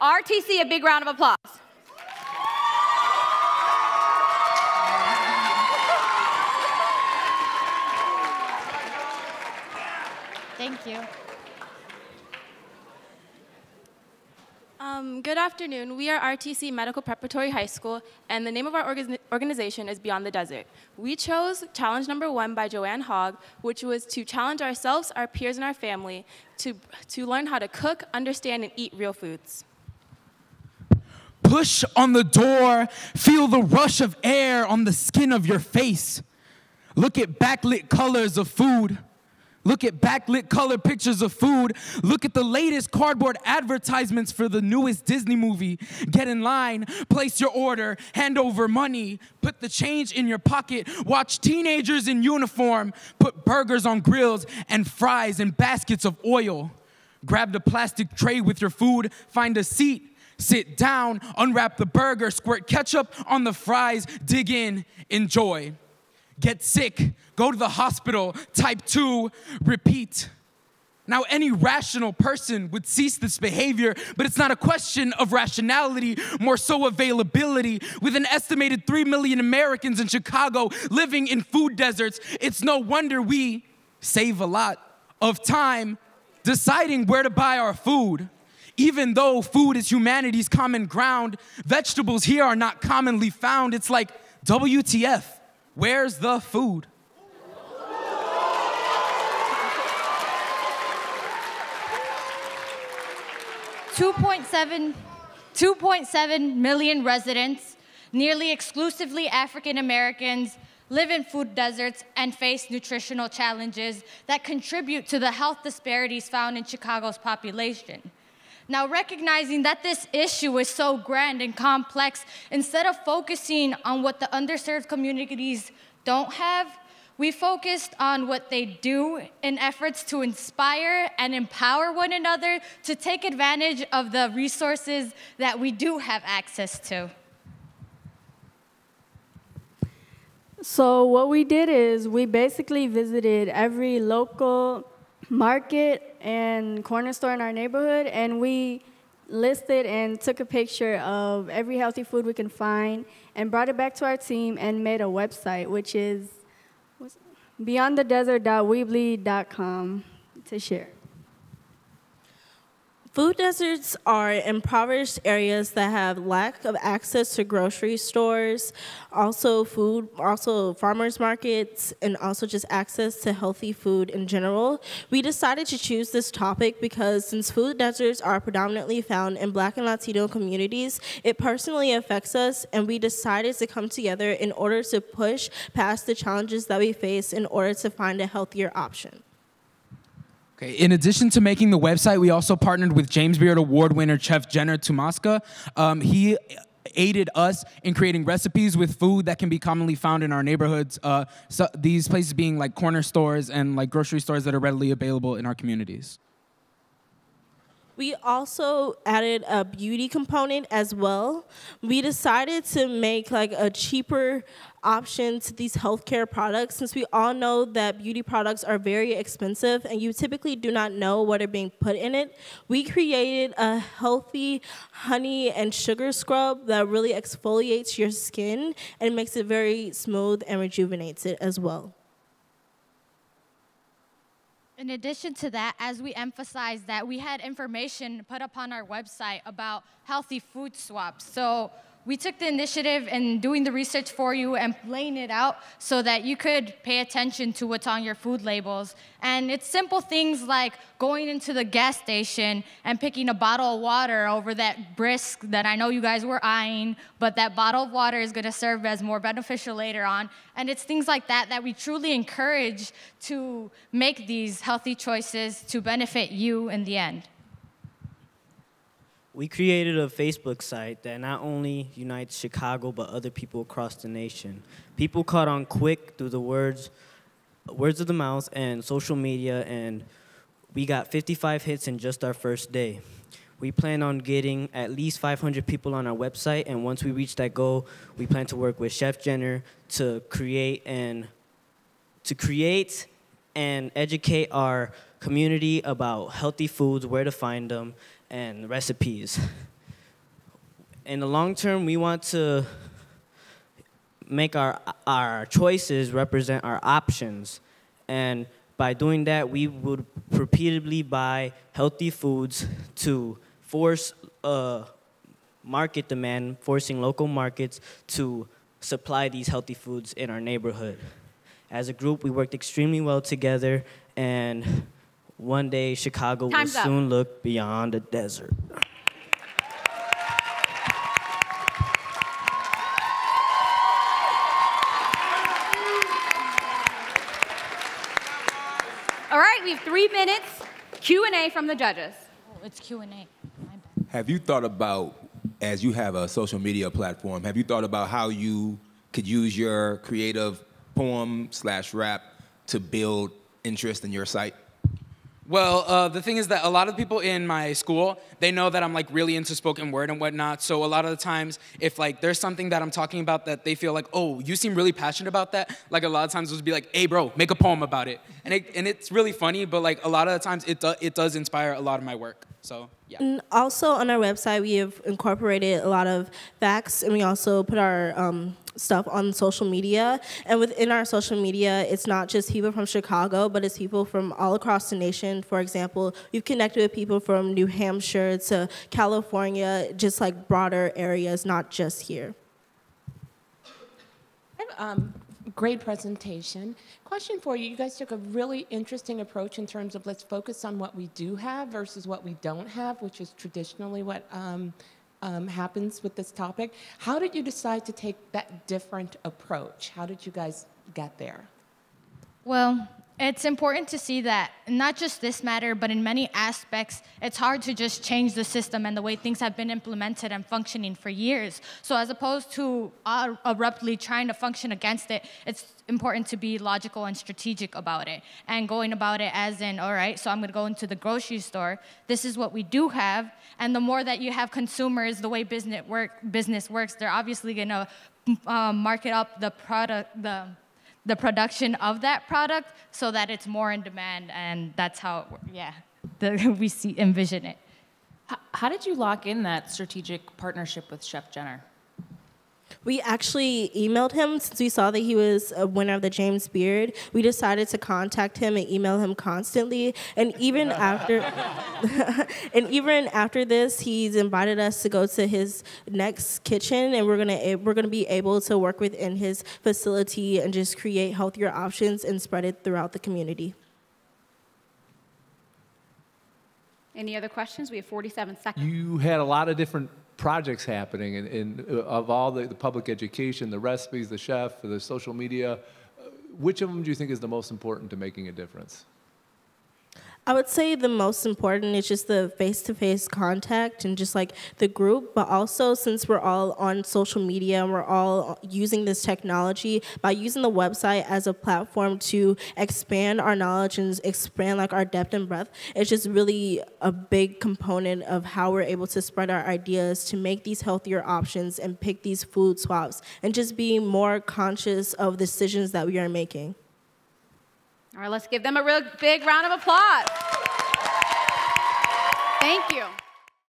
RTC a big round of applause. Thank you. Um, good afternoon. We are RTC Medical Preparatory High School, and the name of our orga organization is Beyond the Desert. We chose challenge number one by Joanne Hogg, which was to challenge ourselves, our peers, and our family to, to learn how to cook, understand, and eat real foods. Push on the door, feel the rush of air on the skin of your face. Look at backlit colors of food. Look at backlit color pictures of food. Look at the latest cardboard advertisements for the newest Disney movie. Get in line, place your order, hand over money, put the change in your pocket, watch teenagers in uniform put burgers on grills and fries in baskets of oil. Grab the plastic tray with your food, find a seat, sit down, unwrap the burger, squirt ketchup on the fries, dig in, enjoy get sick, go to the hospital, type 2, repeat. Now, any rational person would cease this behavior, but it's not a question of rationality, more so availability. With an estimated 3 million Americans in Chicago living in food deserts, it's no wonder we save a lot of time deciding where to buy our food. Even though food is humanity's common ground, vegetables here are not commonly found. It's like WTF. Where's the food? Two point seven, 2.7 million residents, nearly exclusively African Americans, live in food deserts and face nutritional challenges that contribute to the health disparities found in Chicago's population. Now, recognizing that this issue is so grand and complex, instead of focusing on what the underserved communities don't have, we focused on what they do in efforts to inspire and empower one another to take advantage of the resources that we do have access to. So, what we did is we basically visited every local market and corner store in our neighborhood, and we listed and took a picture of every healthy food we can find and brought it back to our team and made a website, which is beyondthedesert.weebly.com to share. Food deserts are impoverished areas that have lack of access to grocery stores, also food, also farmers markets, and also just access to healthy food in general. We decided to choose this topic because since food deserts are predominantly found in Black and Latino communities, it personally affects us, and we decided to come together in order to push past the challenges that we face in order to find a healthier option. Okay, in addition to making the website, we also partnered with James Beard Award winner Chef Jenner Tomaska. Um, he aided us in creating recipes with food that can be commonly found in our neighborhoods. Uh, so these places being like corner stores and like grocery stores that are readily available in our communities. We also added a beauty component as well. We decided to make like a cheaper option to these healthcare products since we all know that beauty products are very expensive and you typically do not know what are being put in it. We created a healthy honey and sugar scrub that really exfoliates your skin and makes it very smooth and rejuvenates it as well. In addition to that, as we emphasized that we had information put up on our website about healthy food swaps. So we took the initiative in doing the research for you and laying it out so that you could pay attention to what's on your food labels. And it's simple things like going into the gas station and picking a bottle of water over that brisk that I know you guys were eyeing, but that bottle of water is gonna serve as more beneficial later on. And it's things like that that we truly encourage to make these healthy choices to benefit you in the end. We created a Facebook site that not only unites Chicago but other people across the nation. People caught on quick through the words words of the mouth and social media and we got 55 hits in just our first day. We plan on getting at least 500 people on our website and once we reach that goal, we plan to work with Chef Jenner to create and to create and educate our community about healthy foods, where to find them, and recipes. in the long term, we want to make our our choices represent our options, and by doing that, we would repeatedly buy healthy foods to force uh, market demand, forcing local markets to supply these healthy foods in our neighborhood. As a group, we worked extremely well together, and one day Chicago Time's will up. soon look beyond the desert. All right, we have three minutes Q&A from the judges. Oh, it's Q&A. Have you thought about, as you have a social media platform, have you thought about how you could use your creative poem slash rap to build interest in your site? Well, uh, the thing is that a lot of people in my school, they know that I'm like really into spoken word and whatnot. So a lot of the times, if like there's something that I'm talking about that they feel like, oh, you seem really passionate about that, like a lot of times it would be like, hey, bro, make a poem about it, and it, and it's really funny. But like a lot of the times, it do, it does inspire a lot of my work. So yeah. And also on our website, we have incorporated a lot of facts, and we also put our um, stuff on social media. And within our social media, it's not just people from Chicago, but it's people from all across the nation. For example, we've connected with people from New Hampshire to California, just like broader areas, not just here. Um, great presentation. Question for you. You guys took a really interesting approach in terms of let's focus on what we do have versus what we don't have, which is traditionally what um, um, happens with this topic. How did you decide to take that different approach? How did you guys get there? Well, it's important to see that not just this matter, but in many aspects, it's hard to just change the system and the way things have been implemented and functioning for years. So, as opposed to abruptly trying to function against it, it's important to be logical and strategic about it and going about it as in, all right, so I'm gonna go into the grocery store. This is what we do have, and the more that you have consumers, the way business work business works, they're obviously gonna uh, market up the product, the the production of that product so that it's more in demand and that's how it, yeah the, we see envision it How, how did you lock in that strategic partnership with Chef Jenner? We actually emailed him since we saw that he was a winner of the James Beard. We decided to contact him and email him constantly. And even after, and even after this, he's invited us to go to his next kitchen, and we're gonna eh, we're gonna be able to work within his facility and just create healthier options and spread it throughout the community. Any other questions? We have 47 seconds. You had a lot of different projects happening, and, of all the, the public education, the recipes, the chef, the social media. Which of them do you think is the most important to making a difference? I would say the most important is just the face to face contact and just like the group, but also since we're all on social media and we're all using this technology, by using the website as a platform to expand our knowledge and expand like our depth and breadth, it's just really a big component of how we're able to spread our ideas to make these healthier options and pick these food swaps and just be more conscious of decisions that we are making. All right, let's give them a real big round of applause. Thank you.